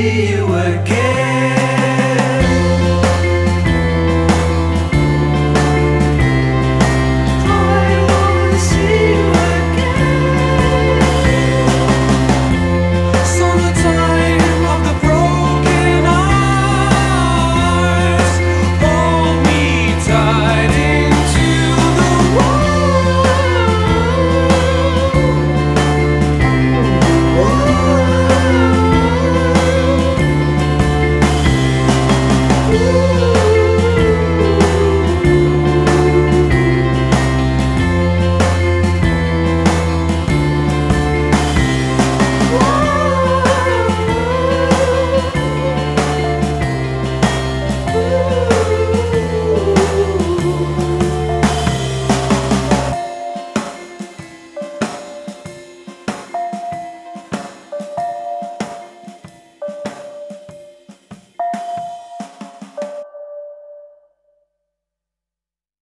see you again.